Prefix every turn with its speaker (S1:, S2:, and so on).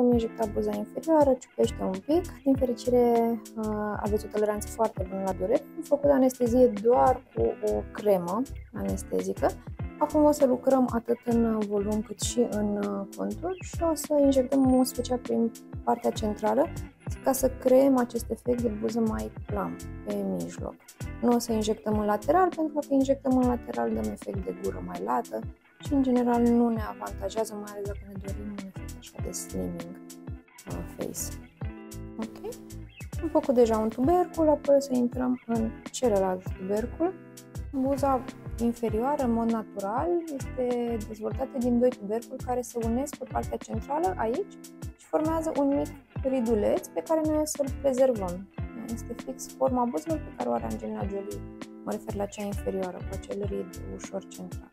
S1: Vom injecta buza inferioară, ciupește un pic. Din fericire aveți o toleranță foarte bună la durere. Am făcut anestezie doar cu o cremă anestezică. Acum o să lucrăm atât în volum cât și în contur și o să injectăm în special prin partea centrală ca să creăm acest efect de buză mai plan pe mijloc. Nu o să injectăm în lateral, pentru că dacă injectăm în lateral dăm efect de gură mai lată și în general nu ne avantajează, mai ales dacă ne dorim un efect așa de slimming uh, face. Ok? Am făcut deja un tubercul, apoi o să intrăm în celălalt tubercul. Buza inferioară, în mod natural, este dezvoltată din doi tuberculi care se unesc pe partea centrală, aici, și formează un mic riduleț pe care noi o să-l prezervăm. Este fix forma buzelor pe care o are Angelina Jolie. Mă refer la cea inferioară, cu acel rid ușor central.